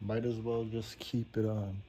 Might as well just keep it on.